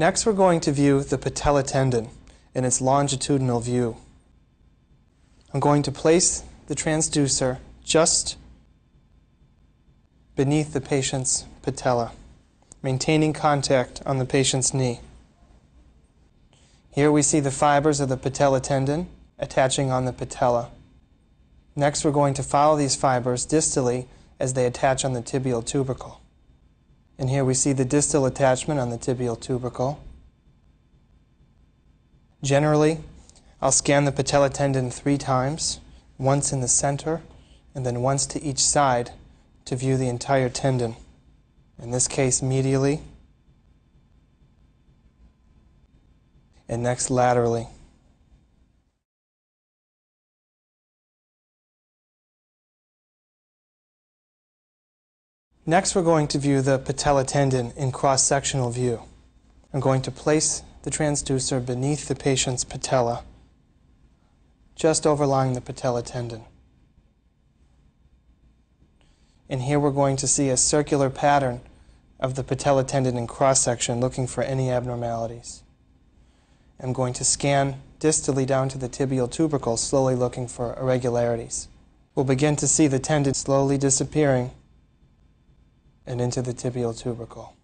Next, we're going to view the patella tendon in its longitudinal view. I'm going to place the transducer just beneath the patient's patella, maintaining contact on the patient's knee. Here we see the fibers of the patella tendon attaching on the patella. Next, we're going to follow these fibers distally as they attach on the tibial tubercle. And here we see the distal attachment on the tibial tubercle. Generally, I'll scan the patella tendon three times, once in the center and then once to each side to view the entire tendon. In this case, medially, and next laterally. Next, we're going to view the patella tendon in cross-sectional view. I'm going to place the transducer beneath the patient's patella, just overlying the patella tendon. And here we're going to see a circular pattern of the patella tendon in cross-section looking for any abnormalities. I'm going to scan distally down to the tibial tubercle, slowly looking for irregularities. We'll begin to see the tendon slowly disappearing and into the tibial tubercle.